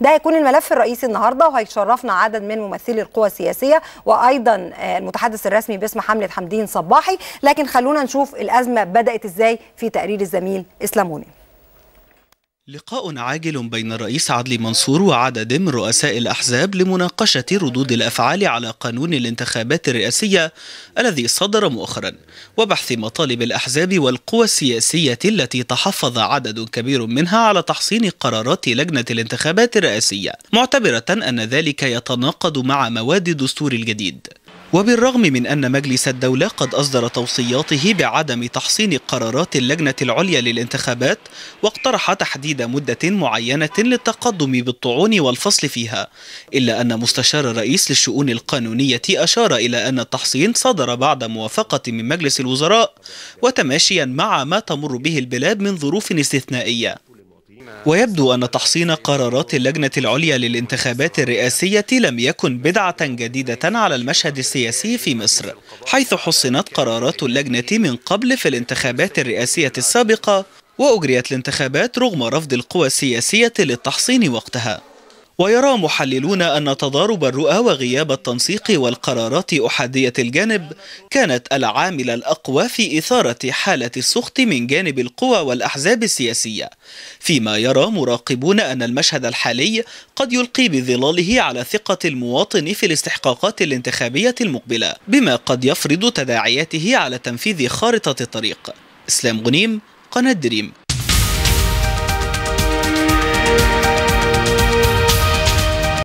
ده هيكون الملف الرئيسي النهارده وهيشرفنا عدد من ممثلي القوى السياسية وأيضا المتحدث الرسمي باسم حملة حمدين صباحي. لكن خلونا نشوف الأزمة بدأت إزاي في تقرير الزميل اسلام منى لقاء عاجل بين الرئيس عدلي منصور وعدد من رؤساء الأحزاب لمناقشة ردود الأفعال على قانون الانتخابات الرئاسية الذي صدر مؤخرا وبحث مطالب الأحزاب والقوى السياسية التي تحفظ عدد كبير منها على تحصين قرارات لجنة الانتخابات الرئاسية. معتبرة أن ذلك يتناقض مع مواد الدستور الجديد. وبالرغم من أن مجلس الدولة قد أصدر توصياته بعدم تحصين قرارات اللجنة العليا للانتخابات واقترح تحديد مدة معينة للتقدم بالطعون والفصل فيها إلا أن مستشار الرئيس للشؤون القانونية أشار إلى أن التحصين صدر بعد موافقة من مجلس الوزراء وتماشيا مع ما تمر به البلاد من ظروف استثنائية. ويبدو أن تحصين قرارات اللجنة العليا للانتخابات الرئاسية لم يكن بدعة جديدة على المشهد السياسي في مصر حيث حصنت قرارات اللجنة من قبل في الانتخابات الرئاسية السابقة وأجريت الانتخابات رغم رفض القوى السياسية للتحصين وقتها. ويرى محللون أن تضارب الرؤى وغياب التنسيق والقرارات أحادية الجانب كانت العامل الأقوى في إثارة حالة السخط من جانب القوى والأحزاب السياسية. فيما يرى مراقبون أن المشهد الحالي قد يلقي بظلاله على ثقة المواطن في الاستحقاقات الانتخابية المقبلة بما قد يفرض تداعياته على تنفيذ خارطة الطريق. إسلام غنيم قناة دريم.